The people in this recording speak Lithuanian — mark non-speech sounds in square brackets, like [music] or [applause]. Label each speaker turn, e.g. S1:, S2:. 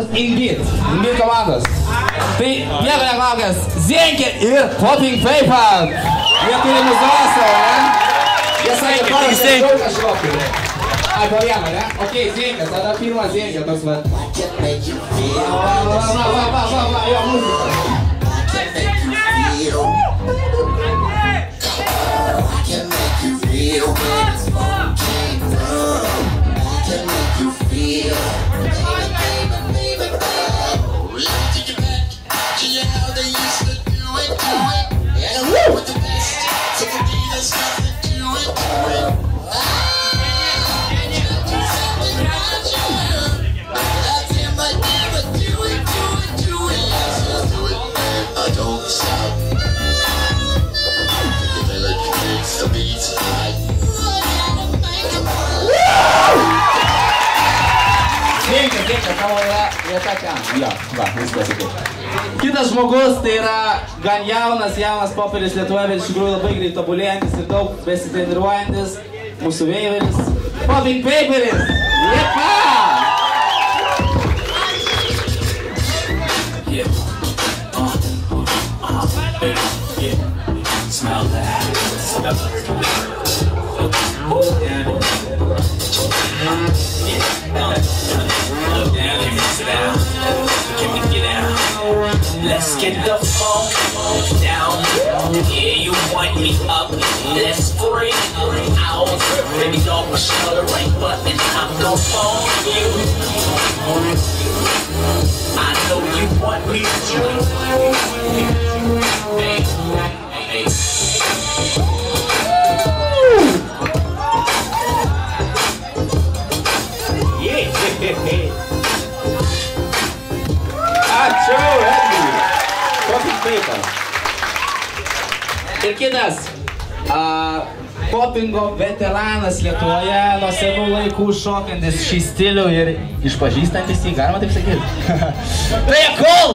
S1: Indeed. Indeed komandos. Tai nieko neklaukęs. Zienkė ir Popping Paper. Jie turi muzosą, ne? Jie sakė, parašė daug kažkokį. Ai, po vieną, ne? Ok, Zienkė, tada pirmas Zienkė toks va. Va, va, va, va, va, va, va, jo muzika.
S2: how they used to do it, do it.
S1: And with woo! Tavo yra vieta ten. Jo, va, viskas ok. Kitas žmogus tai yra gan jaunas, jaunas poperis Lietuvoje, bet iš tikrųjų labai greit tobulėjantis ir daug besitreniruojantis. Mūsų veiveris. Popping Paperis. Liepa!
S3: Smell that. Yeah, you want me up. Let's break out. Baby, don't push the right button. I'm gonna phone you. I know you want me to. Hey, hey.
S1: Ačiū, [laughs] Ir kitas. A, popingo veteranas Lietuvoje nuo senų laikų šokantis šį stilių ir išpažįstantis jį, galima taip sakyti. [laughs] tai cool!